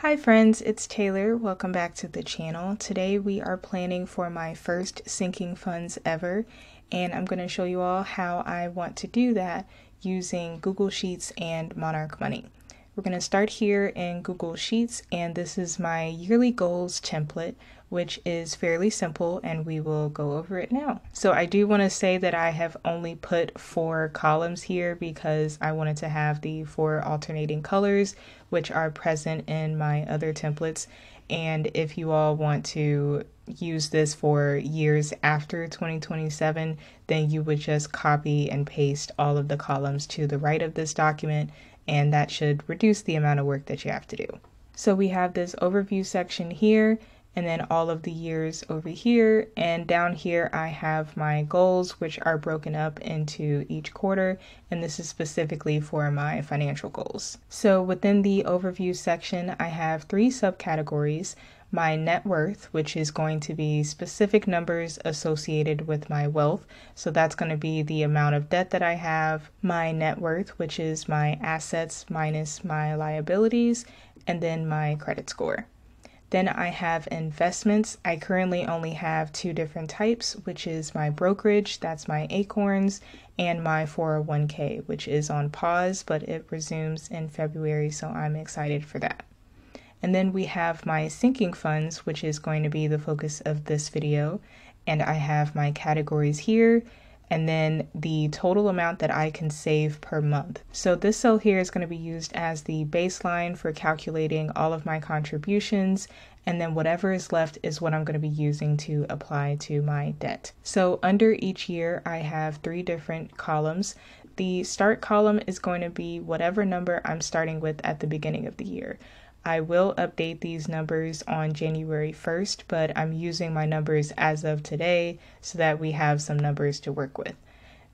Hi friends, it's Taylor. Welcome back to the channel. Today we are planning for my first sinking funds ever and I'm going to show you all how I want to do that using Google Sheets and Monarch Money. We're going to start here in Google Sheets and this is my yearly goals template which is fairly simple and we will go over it now. So I do want to say that I have only put four columns here because I wanted to have the four alternating colors which are present in my other templates. And if you all want to use this for years after 2027, then you would just copy and paste all of the columns to the right of this document and that should reduce the amount of work that you have to do. So we have this overview section here and then all of the years over here. And down here, I have my goals, which are broken up into each quarter. And this is specifically for my financial goals. So within the overview section, I have three subcategories. My net worth, which is going to be specific numbers associated with my wealth. So that's going to be the amount of debt that I have. My net worth, which is my assets minus my liabilities. And then my credit score. Then I have investments. I currently only have two different types, which is my brokerage, that's my Acorns, and my 401k, which is on pause, but it resumes in February, so I'm excited for that. And then we have my sinking funds, which is going to be the focus of this video. And I have my categories here and then the total amount that I can save per month. So this cell here is going to be used as the baseline for calculating all of my contributions and then whatever is left is what I'm going to be using to apply to my debt. So under each year I have three different columns. The start column is going to be whatever number I'm starting with at the beginning of the year. I will update these numbers on January 1st, but I'm using my numbers as of today so that we have some numbers to work with.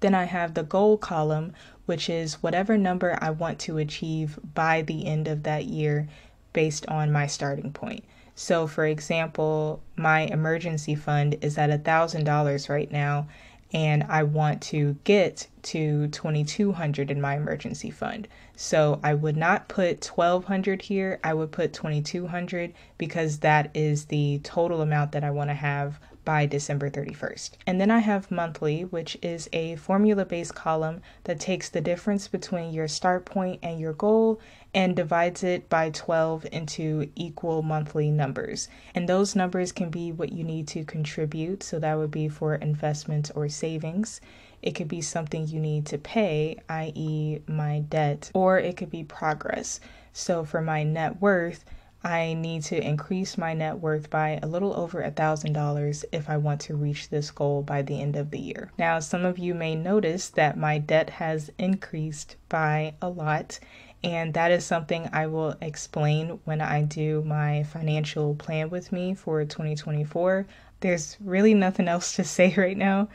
Then I have the goal column, which is whatever number I want to achieve by the end of that year based on my starting point. So, for example, my emergency fund is at $1,000 right now, and I want to get to 2200 in my emergency fund. So I would not put 1200 here, I would put 2200 because that is the total amount that I want to have by December 31st. And then I have monthly, which is a formula based column that takes the difference between your start point and your goal and divides it by 12 into equal monthly numbers. And those numbers can be what you need to contribute. So that would be for investments or savings. It could be something you need to pay, i.e., my debt, or it could be progress. So for my net worth, I need to increase my net worth by a little over a thousand dollars if I want to reach this goal by the end of the year. Now, some of you may notice that my debt has increased by a lot, and that is something I will explain when I do my financial plan with me for 2024. There's really nothing else to say right now.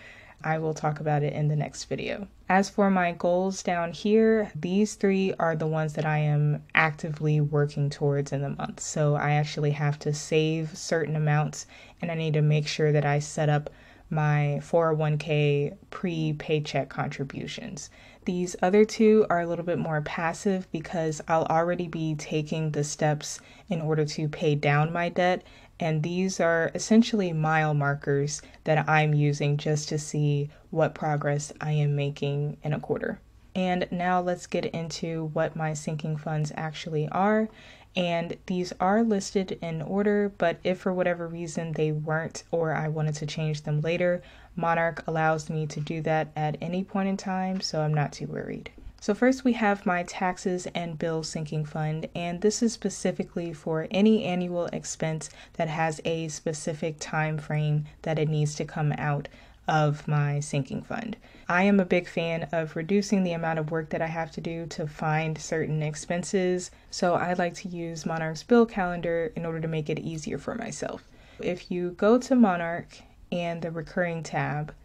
I will talk about it in the next video. As for my goals down here, these three are the ones that I am actively working towards in the month. So I actually have to save certain amounts and I need to make sure that I set up my 401k pre paycheck contributions. These other two are a little bit more passive because I'll already be taking the steps in order to pay down my debt and these are essentially mile markers that I'm using just to see what progress I am making in a quarter. And now let's get into what my sinking funds actually are. And these are listed in order, but if for whatever reason they weren't or I wanted to change them later, Monarch allows me to do that at any point in time, so I'm not too worried. So first we have my taxes and bill sinking fund, and this is specifically for any annual expense that has a specific time frame that it needs to come out of my sinking fund. I am a big fan of reducing the amount of work that I have to do to find certain expenses, so I like to use Monarch's bill calendar in order to make it easier for myself. If you go to Monarch and the recurring tab,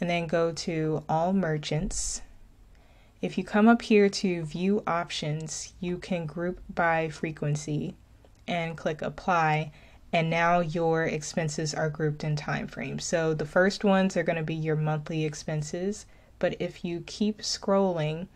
and then go to all merchants, if you come up here to view options, you can group by frequency and click apply and now your expenses are grouped in time frames. So the first ones are going to be your monthly expenses, but if you keep scrolling,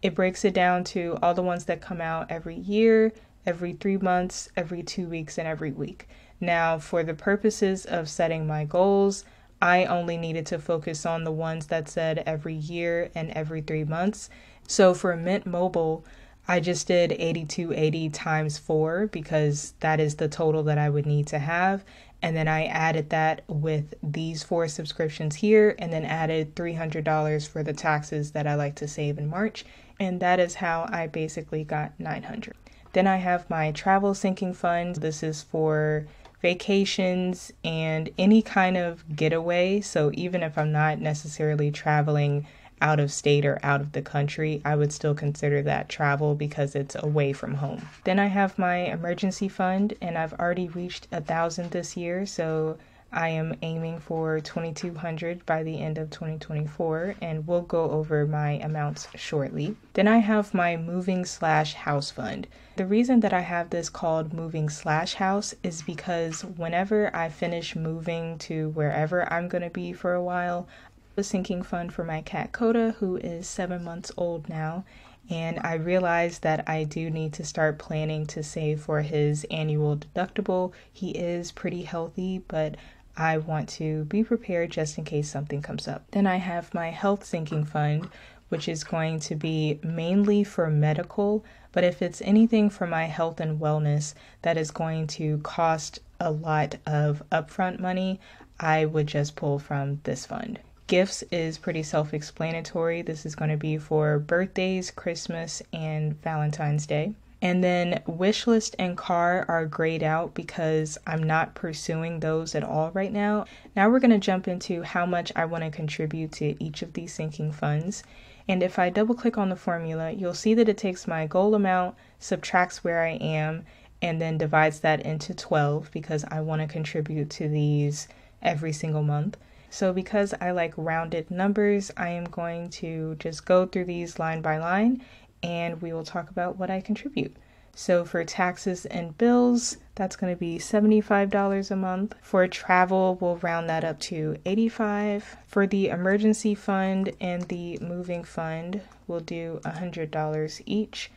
it breaks it down to all the ones that come out every year every three months, every two weeks, and every week. Now, for the purposes of setting my goals, I only needed to focus on the ones that said every year and every three months. So for Mint Mobile, I just did 8280 times four because that is the total that I would need to have. And then I added that with these four subscriptions here and then added $300 for the taxes that I like to save in March. And that is how I basically got 900. Then I have my travel sinking fund. This is for vacations and any kind of getaway. So even if I'm not necessarily traveling out of state or out of the country, I would still consider that travel because it's away from home. Then I have my emergency fund, and I've already reached a thousand this year, so I am aiming for 2200 by the end of 2024 and we'll go over my amounts shortly. Then I have my moving slash house fund. The reason that I have this called moving slash house is because whenever I finish moving to wherever I'm going to be for a while, a sinking fund for my cat Coda, who is seven months old now, and I realized that I do need to start planning to save for his annual deductible. He is pretty healthy, but I want to be prepared just in case something comes up. Then I have my health sinking fund, which is going to be mainly for medical, but if it's anything for my health and wellness that is going to cost a lot of upfront money, I would just pull from this fund. Gifts is pretty self explanatory. This is going to be for birthdays, Christmas, and Valentine's Day. And then wish list and car are grayed out because I'm not pursuing those at all right now. Now we're going to jump into how much I want to contribute to each of these sinking funds. And if I double click on the formula, you'll see that it takes my goal amount, subtracts where I am, and then divides that into 12 because I want to contribute to these every single month. So because I like rounded numbers, I am going to just go through these line by line and we will talk about what I contribute. So for taxes and bills, that's going to be $75 a month. For travel, we'll round that up to 85. For the emergency fund and the moving fund, we'll do $100 each.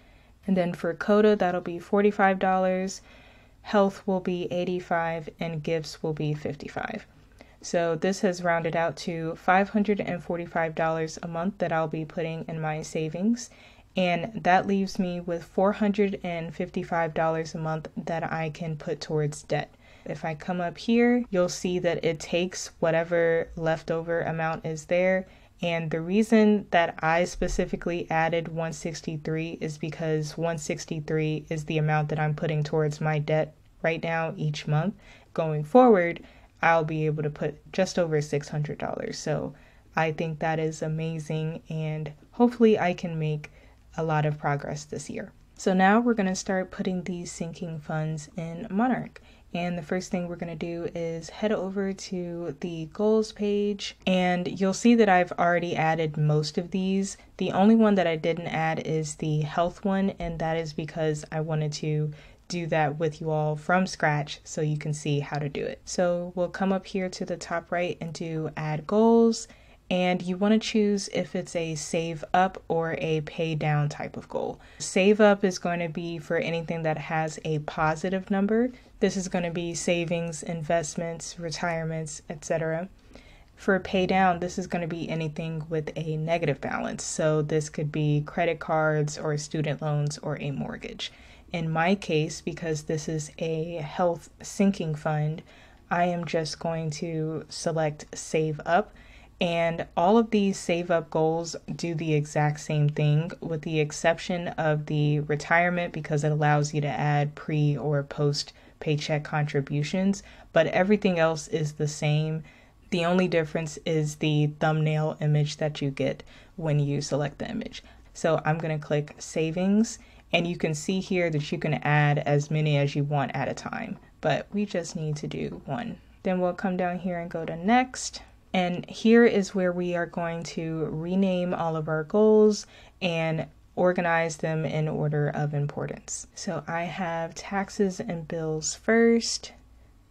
And then for CODA, that'll be $45. Health will be 85 and gifts will be 55. So this has rounded out to $545 a month that I'll be putting in my savings and that leaves me with $455 a month that I can put towards debt. If I come up here, you'll see that it takes whatever leftover amount is there. And the reason that I specifically added 163 is because 163 is the amount that I'm putting towards my debt right now each month. Going forward, I'll be able to put just over $600. So I think that is amazing, and hopefully, I can make a lot of progress this year. So now we're going to start putting these sinking funds in Monarch. And the first thing we're going to do is head over to the goals page and you'll see that I've already added most of these. The only one that I didn't add is the health one and that is because I wanted to do that with you all from scratch so you can see how to do it. So we'll come up here to the top right and do add goals and you want to choose if it's a save up or a pay down type of goal. Save up is going to be for anything that has a positive number. This is going to be savings, investments, retirements, etc. For pay down, this is going to be anything with a negative balance. So this could be credit cards or student loans or a mortgage. In my case, because this is a health sinking fund, I am just going to select save up and all of these save up goals do the exact same thing, with the exception of the retirement because it allows you to add pre or post paycheck contributions. But everything else is the same. The only difference is the thumbnail image that you get when you select the image. So I'm going to click savings, and you can see here that you can add as many as you want at a time, but we just need to do one. Then we'll come down here and go to next. And here is where we are going to rename all of our goals and organize them in order of importance. So I have taxes and bills first,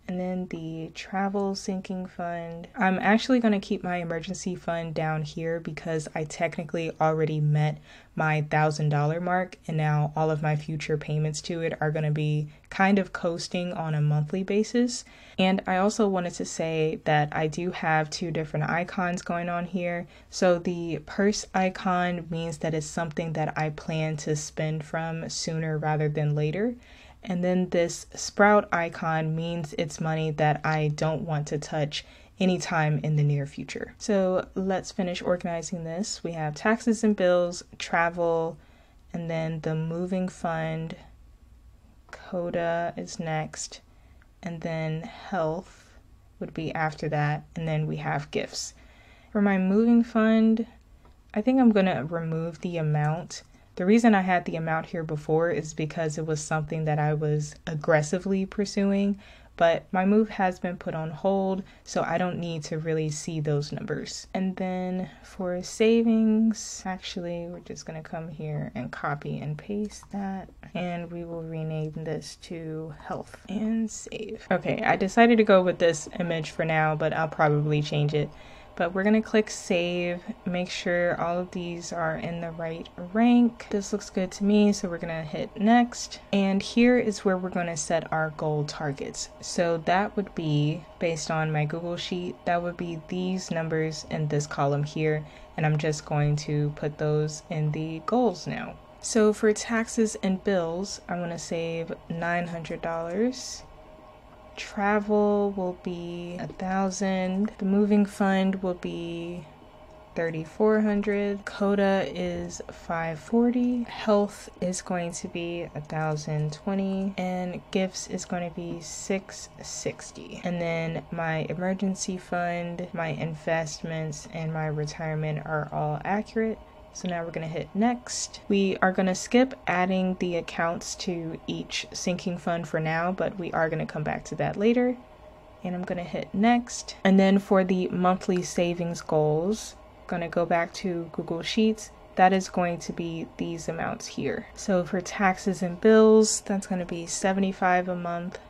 and then the travel sinking fund. I'm actually going to keep my emergency fund down here because I technically already met my $1,000 mark, and now all of my future payments to it are going to be kind of coasting on a monthly basis. And I also wanted to say that I do have two different icons going on here. So the purse icon means that it's something that I plan to spend from sooner rather than later. And then this sprout icon means it's money that I don't want to touch anytime in the near future. So let's finish organizing this. We have taxes and bills, travel, and then the moving fund. Coda is next, and then health would be after that, and then we have gifts. For my moving fund, I think I'm going to remove the amount the reason I had the amount here before is because it was something that I was aggressively pursuing, but my move has been put on hold, so I don't need to really see those numbers. And then for savings, actually, we're just gonna come here and copy and paste that, and we will rename this to health and save. Okay, I decided to go with this image for now, but I'll probably change it but we're gonna click save make sure all of these are in the right rank. This looks good to me so we're gonna hit next. And here is where we're gonna set our goal targets. So that would be based on my google sheet that would be these numbers in this column here and i'm just going to put those in the goals now. So for taxes and bills i'm to save $900 travel will be a thousand. The moving fund will be 3400 coda is 540 health is going to be 1020 and gifts is going to be 660 and then my emergency fund my investments and my retirement are all accurate so now we're going to hit next. We are going to skip adding the accounts to each sinking fund for now, but we are going to come back to that later. And I'm going to hit next. And then for the monthly savings goals, I'm going to go back to Google Sheets. That is going to be these amounts here. So for taxes and bills, that's going to be 75 a month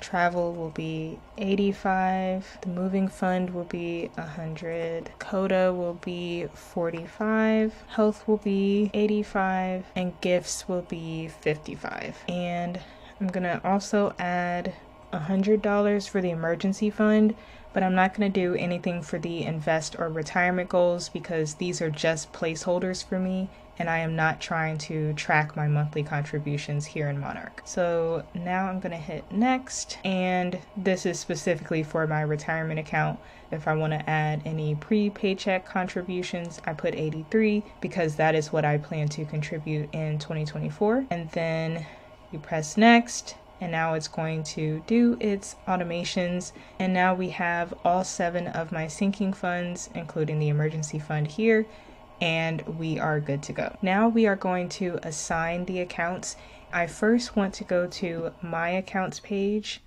travel will be 85 the moving fund will be 100 coda will be 45 health will be 85 and gifts will be 55 and i'm gonna also add $100 for the emergency fund but I'm not going to do anything for the invest or retirement goals because these are just placeholders for me and I am not trying to track my monthly contributions here in Monarch. So now I'm going to hit next, and this is specifically for my retirement account. If I want to add any pre paycheck contributions, I put 83 because that is what I plan to contribute in 2024. And then you press next, and now it's going to do its automations and now we have all seven of my sinking funds including the emergency fund here and we are good to go. Now we are going to assign the accounts. I first want to go to my accounts page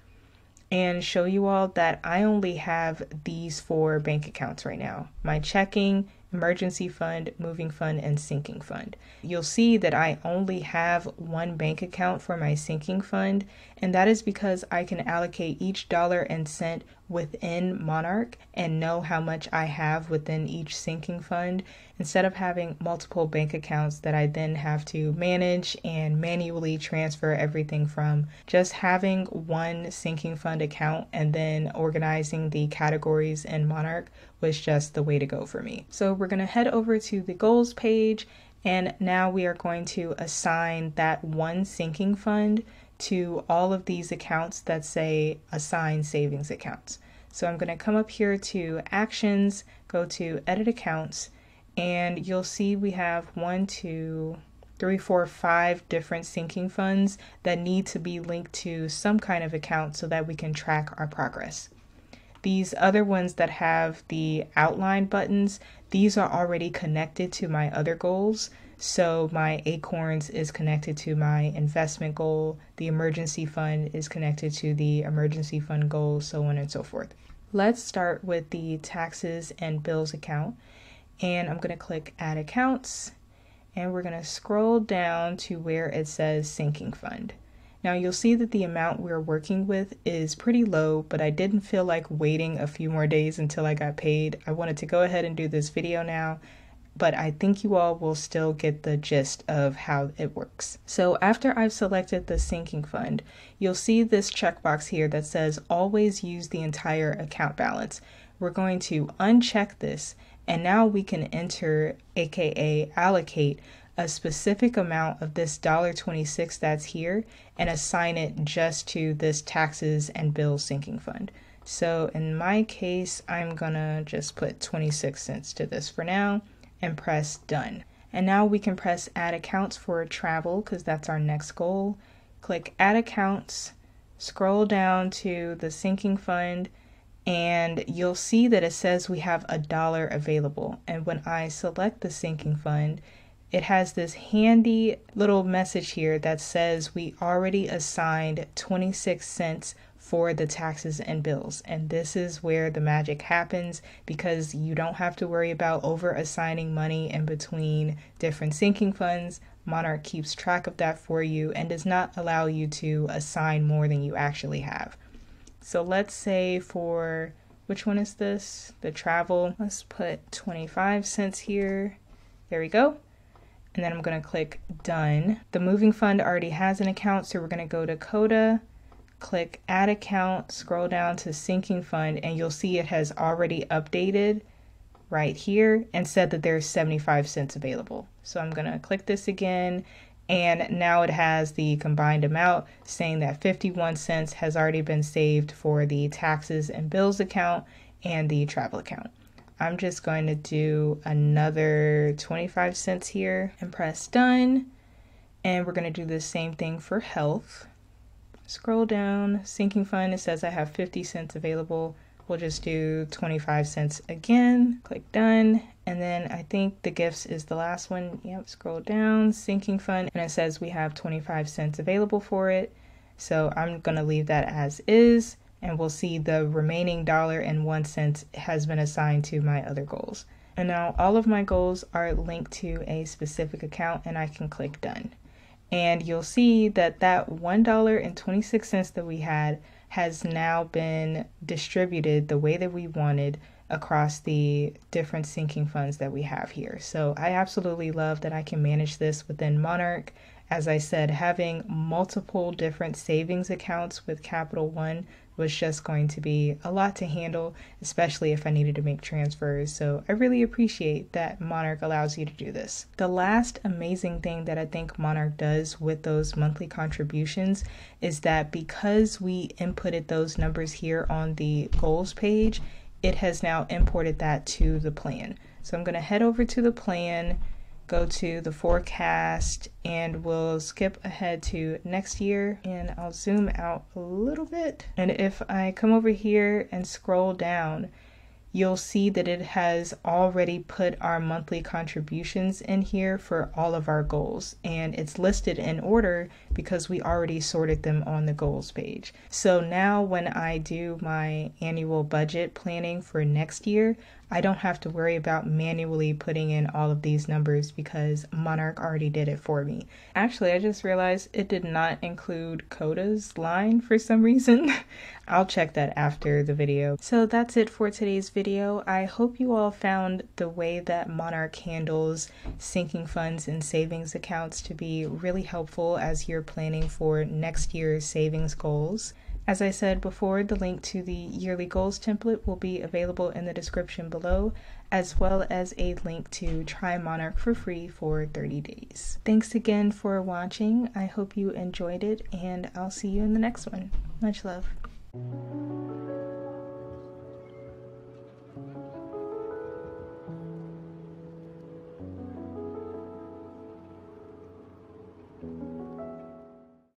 and show you all that I only have these four bank accounts right now. My checking, emergency fund, moving fund, and sinking fund. You'll see that I only have one bank account for my sinking fund, and that is because I can allocate each dollar and cent within Monarch and know how much I have within each sinking fund instead of having multiple bank accounts that I then have to manage and manually transfer everything from. Just having one sinking fund account and then organizing the categories in Monarch was just the way to go for me. So we're going to head over to the goals page and now we are going to assign that one sinking fund to all of these accounts that say assign savings accounts. So I'm going to come up here to actions, go to edit accounts, and you'll see we have one, two, three, four, five different sinking funds that need to be linked to some kind of account so that we can track our progress. These other ones that have the outline buttons, these are already connected to my other goals. So my Acorns is connected to my investment goal, the emergency fund is connected to the emergency fund goal, so on and so forth. Let's start with the taxes and bills account. And I'm going to click add accounts and we're going to scroll down to where it says sinking fund. Now you'll see that the amount we're working with is pretty low, but I didn't feel like waiting a few more days until I got paid. I wanted to go ahead and do this video now but I think you all will still get the gist of how it works. So after I've selected the sinking fund, you'll see this checkbox here that says always use the entire account balance. We're going to uncheck this and now we can enter, aka allocate, a specific amount of this $1.26 that's here and assign it just to this taxes and bills sinking fund. So in my case, I'm gonna just put 26 cents to this for now and press done. And now we can press add accounts for travel because that's our next goal. Click add accounts, scroll down to the sinking fund, and you'll see that it says we have a dollar available. And when I select the sinking fund, it has this handy little message here that says we already assigned 26 cents for the taxes and bills. And this is where the magic happens because you don't have to worry about over assigning money in between different sinking funds. Monarch keeps track of that for you and does not allow you to assign more than you actually have. So let's say for which one is this? The travel. Let's put 25 cents here. There we go. And then I'm going to click done. The moving fund already has an account, so we're going to go to Coda click add account, scroll down to sinking fund, and you'll see it has already updated right here and said that there's 75 cents available. So I'm gonna click this again and now it has the combined amount saying that 51 cents has already been saved for the taxes and bills account and the travel account. I'm just going to do another 25 cents here and press done. And we're going to do the same thing for health. Scroll down, sinking fund, it says I have 50 cents available. We'll just do 25 cents again, click done. And then I think the gifts is the last one. Yep, scroll down, sinking fund, and it says we have 25 cents available for it. So I'm gonna leave that as is, and we'll see the remaining dollar and one cent has been assigned to my other goals. And now all of my goals are linked to a specific account and I can click done and you'll see that that $1.26 that we had has now been distributed the way that we wanted across the different sinking funds that we have here. So I absolutely love that I can manage this within Monarch. As I said, having multiple different savings accounts with Capital One was just going to be a lot to handle, especially if I needed to make transfers. So I really appreciate that Monarch allows you to do this. The last amazing thing that I think Monarch does with those monthly contributions is that because we inputted those numbers here on the goals page, it has now imported that to the plan. So I'm going to head over to the plan go to the forecast and we'll skip ahead to next year and I'll zoom out a little bit. And if I come over here and scroll down, you'll see that it has already put our monthly contributions in here for all of our goals and it's listed in order because we already sorted them on the goals page. So now when I do my annual budget planning for next year, I don't have to worry about manually putting in all of these numbers because Monarch already did it for me. Actually, I just realized it did not include Coda's line for some reason. I'll check that after the video. So that's it for today's video. I hope you all found the way that Monarch handles sinking funds and savings accounts to be really helpful as you're planning for next year's savings goals. As I said before, the link to the yearly goals template will be available in the description below, as well as a link to try Monarch for free for 30 days. Thanks again for watching. I hope you enjoyed it, and I'll see you in the next one. Much love.